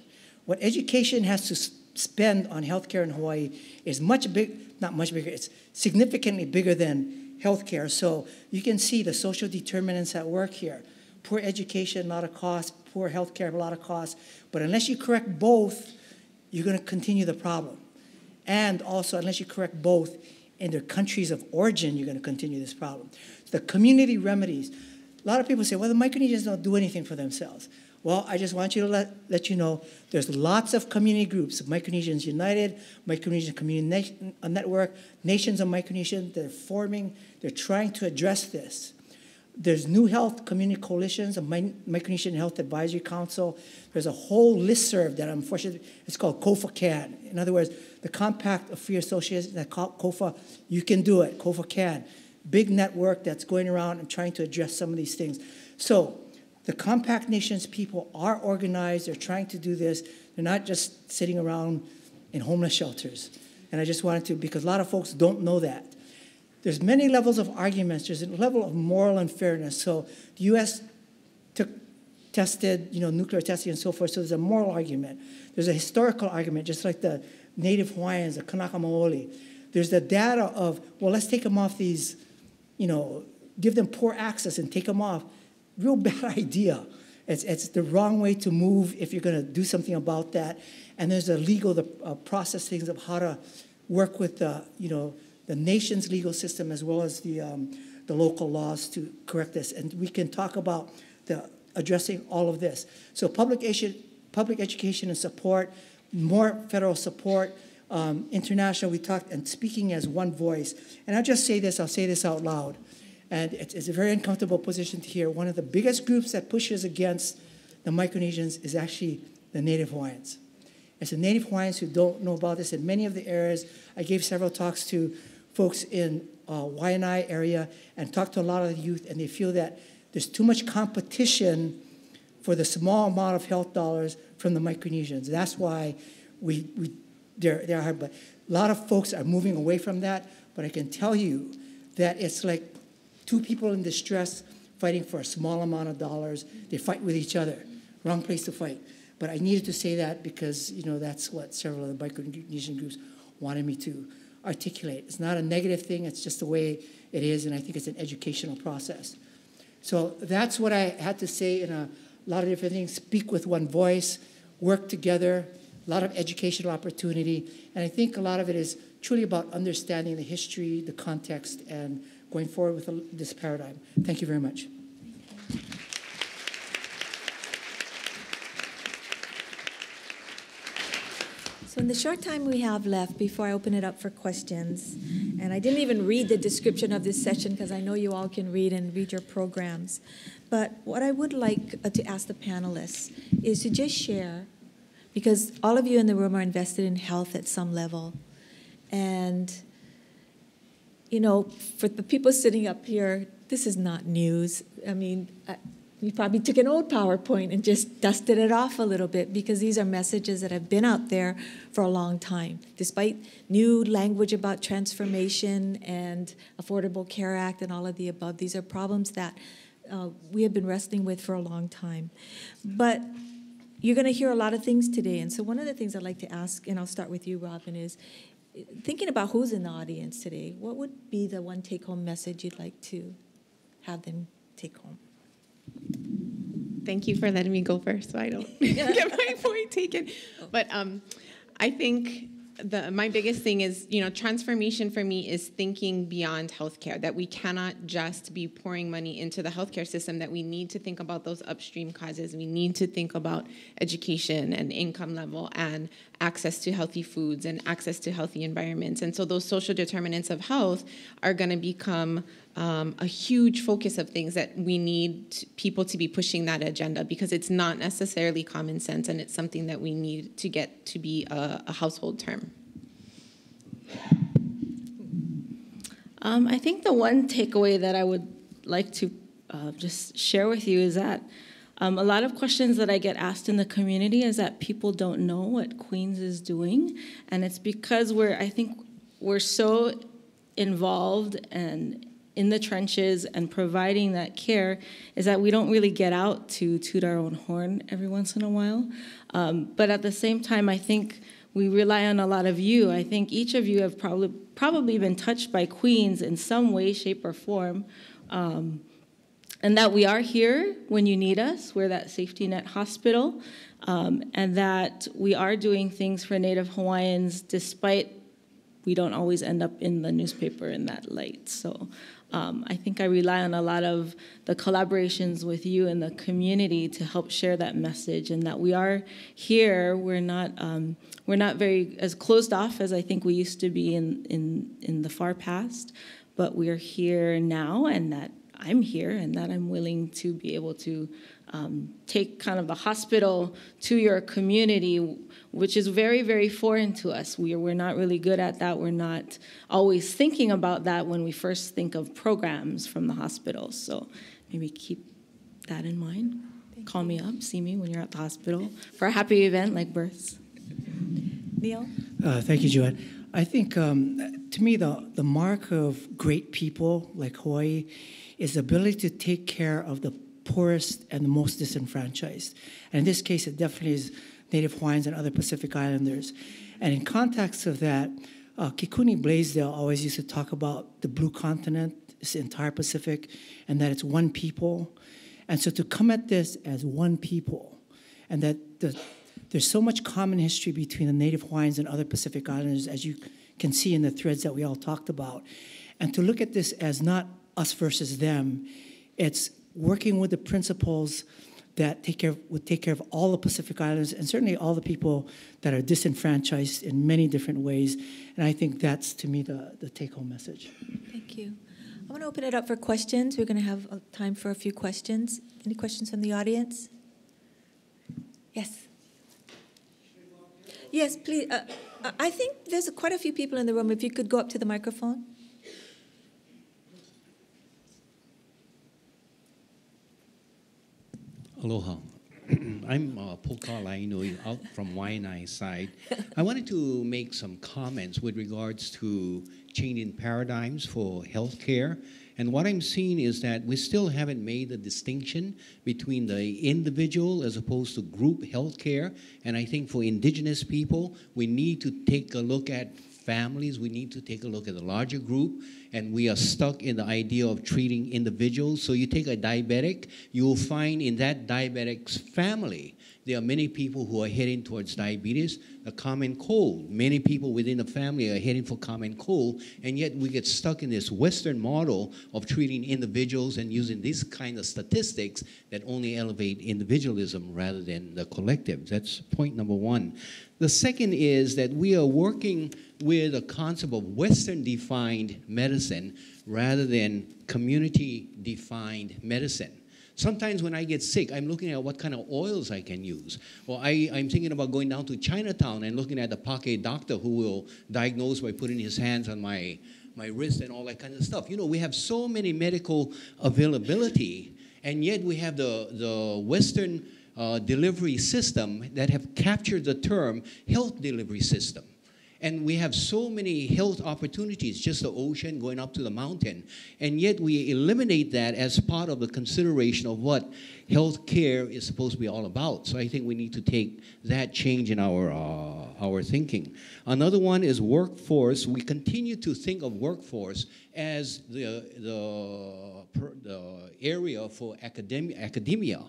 What education has to spend on healthcare in Hawaii is much big, not much bigger, it's significantly bigger than healthcare. So you can see the social determinants at work here poor education, a lot of costs, poor healthcare, a lot of costs. But unless you correct both, you're going to continue the problem. And also, unless you correct both in their countries of origin, you're going to continue this problem. The community remedies. A lot of people say, well, the Micronesians don't do anything for themselves. Well, I just want you to let, let you know there's lots of community groups, Micronesians United, Micronesian Community Na uh, Network, Nations of Micronesia, they're forming, they're trying to address this. There's New Health Community Coalitions, a Micronesian Health Advisory Council. There's a whole listserv that unfortunately it's called COFA CAN. In other words, the Compact of Free Associates, that COFA, you can do it, COFA CAN. Big network that's going around and trying to address some of these things. So the Compact Nations people are organized. They're trying to do this. They're not just sitting around in homeless shelters. And I just wanted to, because a lot of folks don't know that. There's many levels of arguments. There's a level of moral unfairness. So the U.S. took, tested, you know, nuclear testing and so forth. So there's a moral argument. There's a historical argument, just like the Native Hawaiians, the Kanaka Maoli. There's the data of, well, let's take them off these, you know, give them poor access and take them off. Real bad idea. It's, it's the wrong way to move if you're going to do something about that. And there's a legal the, uh, process things of how to work with the, you know, the nation's legal system as well as the, um, the local laws to correct this. And we can talk about the, addressing all of this. So public, public education and support, more federal support, um, international, we talked, and speaking as one voice. And I'll just say this, I'll say this out loud. And it's, it's a very uncomfortable position to hear. One of the biggest groups that pushes against the Micronesians is actually the Native Hawaiians. It's the Native Hawaiians who don't know about this in many of the areas. I gave several talks to folks in uh, Waianae area and talked to a lot of the youth, and they feel that there's too much competition for the small amount of health dollars from the Micronesians. That's why we, we they're, they're hard. But a lot of folks are moving away from that. But I can tell you that it's like two people in distress fighting for a small amount of dollars. They fight with each other. Wrong place to fight. But I needed to say that because you know that's what several of the Micronesian groups wanted me to articulate. It's not a negative thing. It's just the way it is, and I think it's an educational process. So that's what I had to say in a lot of different things. Speak with one voice, work together, a lot of educational opportunity. And I think a lot of it is truly about understanding the history, the context, and going forward with this paradigm. Thank you very much. So in the short time we have left before I open it up for questions, and I didn't even read the description of this session because I know you all can read and read your programs. But what I would like uh, to ask the panelists is to just share because all of you in the room are invested in health at some level. And, you know, for the people sitting up here, this is not news. I mean, you probably took an old PowerPoint and just dusted it off a little bit because these are messages that have been out there for a long time. Despite new language about transformation and Affordable Care Act and all of the above, these are problems that uh, we have been wrestling with for a long time. But you're going to hear a lot of things today. And so, one of the things I'd like to ask, and I'll start with you, Robin, is thinking about who's in the audience today, what would be the one take home message you'd like to have them take home? Thank you for letting me go first so I don't get my point taken. But um, I think the my biggest thing is you know transformation for me is thinking beyond healthcare that we cannot just be pouring money into the healthcare system that we need to think about those upstream causes. We need to think about education and income level and access to healthy foods and access to healthy environments and so those social determinants of health are going to become um, a huge focus of things that we need people to be pushing that agenda because it's not necessarily common sense and it's something that we need to get to be a, a household term. Um, I think the one takeaway that I would like to uh, just share with you is that um, a lot of questions that I get asked in the community is that people don't know what Queens is doing, and it's because we're I think we're so involved and in the trenches and providing that care is that we don't really get out to toot our own horn every once in a while. Um, but at the same time, I think we rely on a lot of you. I think each of you have probably probably been touched by Queens in some way, shape, or form. Um, and that we are here when you need us. We're that safety net hospital. Um, and that we are doing things for Native Hawaiians despite we don't always end up in the newspaper in that light. So um, I think I rely on a lot of the collaborations with you and the community to help share that message, and that we are here. We're not um, we're not very as closed off as I think we used to be in in in the far past, but we're here now, and that I'm here, and that I'm willing to be able to um, take kind of the hospital to your community which is very, very foreign to us. We are, we're not really good at that. We're not always thinking about that when we first think of programs from the hospital. So maybe keep that in mind. Call me up, see me when you're at the hospital for a happy event like births. Neal? Uh, thank you, JoAnn. I think um, to me, the, the mark of great people like Hawaii is the ability to take care of the poorest and the most disenfranchised. And in this case, it definitely is Native Hawaiians and other Pacific Islanders. And in context of that, uh, Kekuni Blaisdell always used to talk about the blue continent, this entire Pacific, and that it's one people. And so to come at this as one people, and that the, there's so much common history between the Native Hawaiians and other Pacific Islanders, as you can see in the threads that we all talked about. And to look at this as not us versus them, it's working with the principles that take care of, would take care of all the Pacific Islands and certainly all the people that are disenfranchised in many different ways. And I think that's, to me, the, the take home message. Thank you. I'm going to open it up for questions. We're going to have uh, time for a few questions. Any questions from the audience? Yes. Yes, please. Uh, I think there's quite a few people in the room. If you could go up to the microphone. Aloha. I'm uh, Poka out from Waianae side. I wanted to make some comments with regards to changing paradigms for healthcare. And what I'm seeing is that we still haven't made the distinction between the individual as opposed to group healthcare. And I think for indigenous people, we need to take a look at families, we need to take a look at the larger group, and we are stuck in the idea of treating individuals. So you take a diabetic, you will find in that diabetic's family, there are many people who are heading towards diabetes, a common cold. Many people within the family are heading for common cold, and yet we get stuck in this Western model of treating individuals and using these kind of statistics that only elevate individualism rather than the collective. That's point number one. The second is that we are working with a concept of Western defined medicine rather than community defined medicine. Sometimes when I get sick, I'm looking at what kind of oils I can use. Or I, I'm thinking about going down to Chinatown and looking at the Pake doctor who will diagnose by putting his hands on my, my wrist and all that kind of stuff. You know, we have so many medical availability, and yet we have the, the Western uh, delivery system that have captured the term health delivery system. And we have so many health opportunities, just the ocean going up to the mountain. And yet we eliminate that as part of the consideration of what health care is supposed to be all about. So I think we need to take that change in our, uh, our thinking. Another one is workforce. We continue to think of workforce as the, the, the area for academia. academia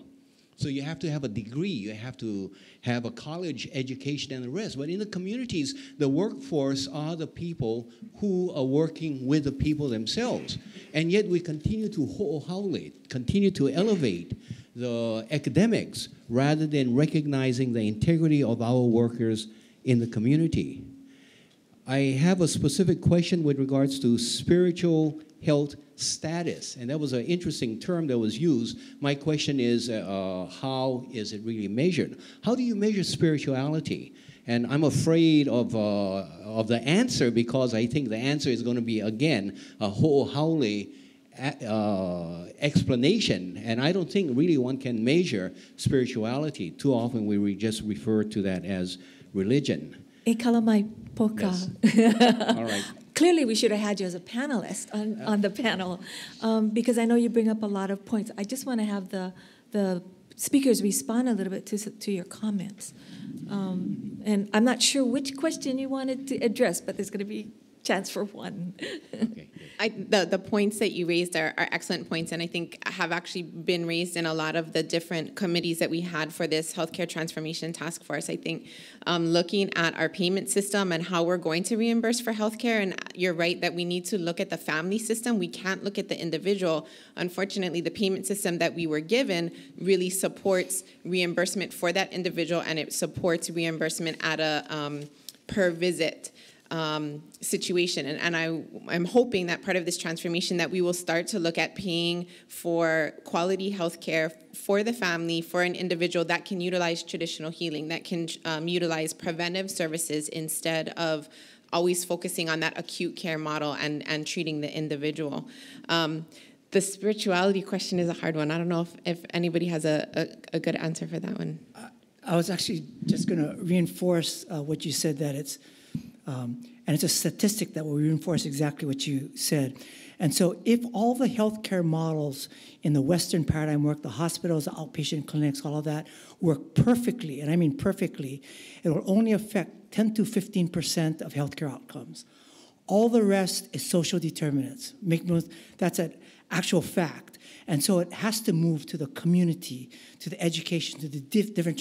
so you have to have a degree, you have to have a college education and the rest. But in the communities, the workforce are the people who are working with the people themselves. And yet we continue to ho'ohaole, continue to elevate the academics rather than recognizing the integrity of our workers in the community. I have a specific question with regards to spiritual health status. And that was an interesting term that was used. My question is uh, how is it really measured? How do you measure spirituality? And I'm afraid of, uh, of the answer because I think the answer is going to be, again, a whole holy uh, explanation. And I don't think really one can measure spirituality. Too often we re just refer to that as religion. E kalamai poka. Yes. All right clearly we should have had you as a panelist on, on the panel um, because I know you bring up a lot of points. I just want to have the, the speakers respond a little bit to, to your comments. Um, and I'm not sure which question you wanted to address, but there's going to be chance for one. okay. I, the, the points that you raised are, are excellent points, and I think have actually been raised in a lot of the different committees that we had for this healthcare transformation task force. I think um, looking at our payment system and how we're going to reimburse for healthcare, and you're right that we need to look at the family system. We can't look at the individual. Unfortunately, the payment system that we were given really supports reimbursement for that individual, and it supports reimbursement at a um, per visit um, situation. And, and I, I'm hoping that part of this transformation that we will start to look at paying for quality health care for the family, for an individual that can utilize traditional healing, that can um, utilize preventive services instead of always focusing on that acute care model and, and treating the individual. Um, the spirituality question is a hard one. I don't know if, if anybody has a, a, a good answer for that one. I was actually just going to reinforce uh, what you said that it's, um, and it's a statistic that will reinforce exactly what you said. And so, if all the healthcare models in the Western paradigm work, the hospitals, the outpatient clinics, all of that work perfectly, and I mean perfectly, it will only affect 10 to 15% of healthcare outcomes. All the rest is social determinants. Make no, that's an actual fact. And so it has to move to the community, to the education, to the diff- different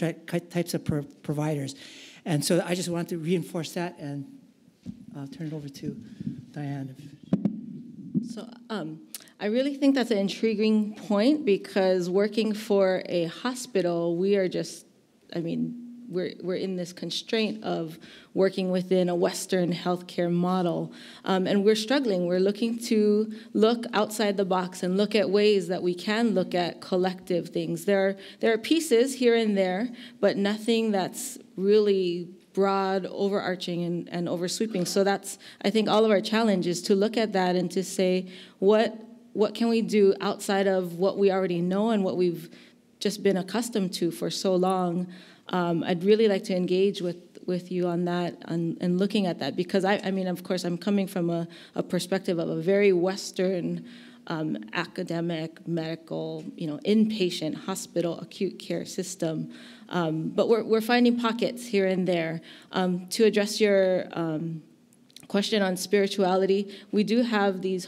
types of pro- providers. And so I just wanted to reinforce that and I'll turn it over to Diane. So um, I really think that's an intriguing point because working for a hospital, we are just, I mean, we're, we're in this constraint of working within a Western healthcare model. Um, and we're struggling. We're looking to look outside the box and look at ways that we can look at collective things. There are, there are pieces here and there, but nothing that's really broad, overarching, and, and oversweeping. So that's, I think, all of our challenge is to look at that and to say, what, what can we do outside of what we already know and what we've just been accustomed to for so long? Um, I'd really like to engage with with you on that and, looking at that because I, I mean, of course, I'm coming from a, a perspective of a very Western um, academic, medical, you know, inpatient, hospital, acute care system. Um, but we're, we're finding pockets here and there. Um, to address your um, question on spirituality, we do have these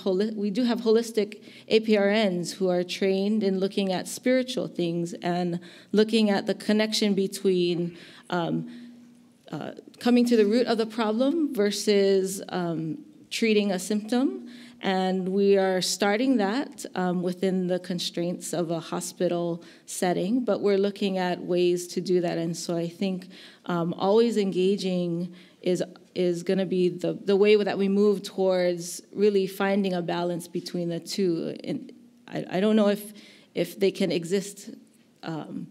we do have holistic APRNs who are trained in looking at spiritual things and looking at the connection between um, uh, coming to the root of the problem versus um, treating a symptom and we are starting that um, within the constraints of a hospital setting, but we're looking at ways to do that. And so I think um, always engaging is is going to be the, the way that we move towards really finding a balance between the two. And I, I don't know if if they can exist um,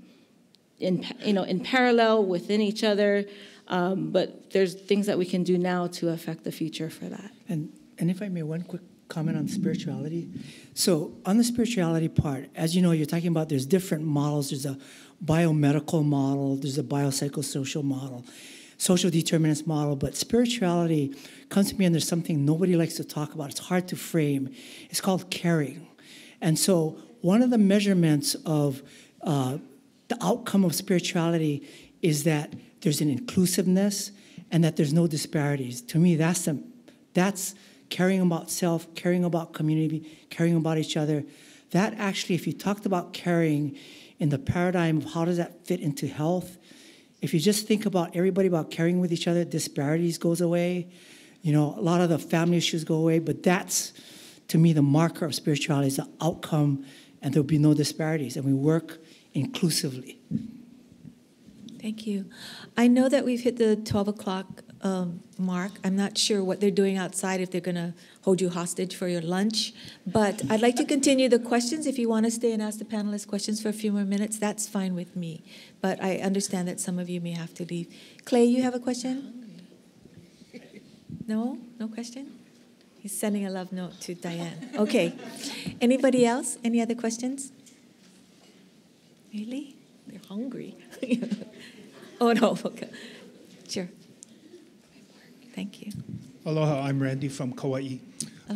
in you know in parallel within each other, um, but there's things that we can do now to affect the future for that. And and if I may, one quick comment on spirituality. So, on the spirituality part, as you know, you're talking about there's different models. There's a biomedical model, there's a biopsychosocial model, social determinants model, but spirituality comes to me and there's something nobody likes to talk about. It's hard to frame. It's called caring. And so, one of the measurements of uh, the outcome of spirituality is that there's an inclusiveness and that there's no disparities. To me, that's the, that's caring about self, caring about community, caring about each other. That actually, if you talked about caring in the paradigm of how does that fit into health, if you just think about everybody about caring with each other, disparities goes away. You know, a lot of the family issues go away, but that's to me the marker of spirituality is the outcome and there'll be no disparities and we work inclusively. Thank you. I know that we've hit the 12 o'clock um, mark. I'm not sure what they're doing outside, if they're going to hold you hostage for your lunch. But I'd like to continue the questions. If you want to stay and ask the panelists questions for a few more minutes, that's fine with me. But I understand that some of you may have to leave. Clay, you have a question? No? No question? He's sending a love note to Diane. Okay. Anybody else? Any other questions? Really? They're hungry. oh, no. Okay. Sure. Thank you. Aloha, I'm Randy from Kauai.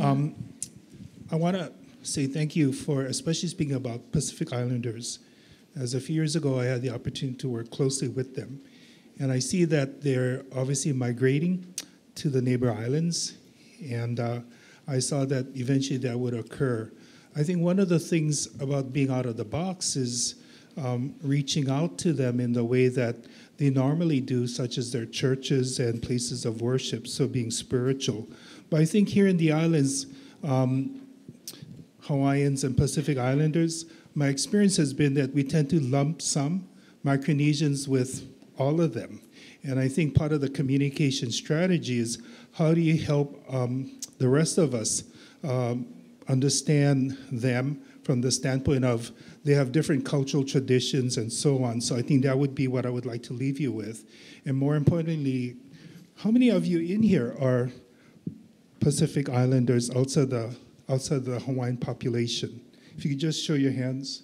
Um, I want to say thank you for especially speaking about Pacific Islanders. As a few years ago, I had the opportunity to work closely with them. And I see that they're obviously migrating to the neighbor islands. And uh, I saw that eventually that would occur. I think one of the things about being out of the box is um, reaching out to them in the way that they normally do, such as their churches and places of worship, so being spiritual. But I think here in the islands, um, Hawaiians and Pacific Islanders, my experience has been that we tend to lump some Micronesians with all of them. And I think part of the communication strategy is how do you help um, the rest of us um, understand them from the standpoint of they have different cultural traditions and so on. So I think that would be what I would like to leave you with. And more importantly, how many of you in here are Pacific Islanders outside the outside the Hawaiian population? If you could just show your hands.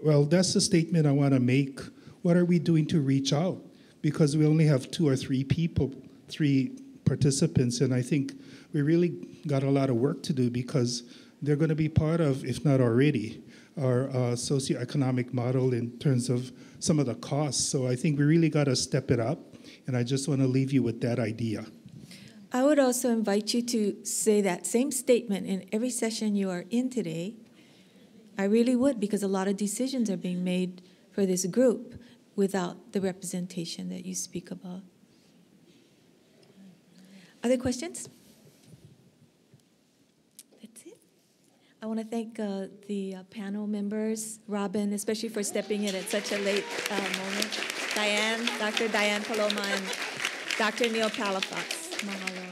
Well, that's the statement I want to make. What are we doing to reach out? Because we only have two or three people, three participants, and I think we really got a lot of work to do because they're going to be part of, if not already, our uh, socioeconomic model in terms of some of the costs. So I think we really got to step it up, and I just want to leave you with that idea. I would also invite you to say that same statement in every session you are in today. I really would, because a lot of decisions are being made for this group without the representation that you speak about. Other questions? That's it. I want to thank uh, the uh, panel members, Robin, especially for stepping in at such a late uh, moment, Diane, Dr. Diane Paloma, and Dr. Neal Palafox. Mahalo.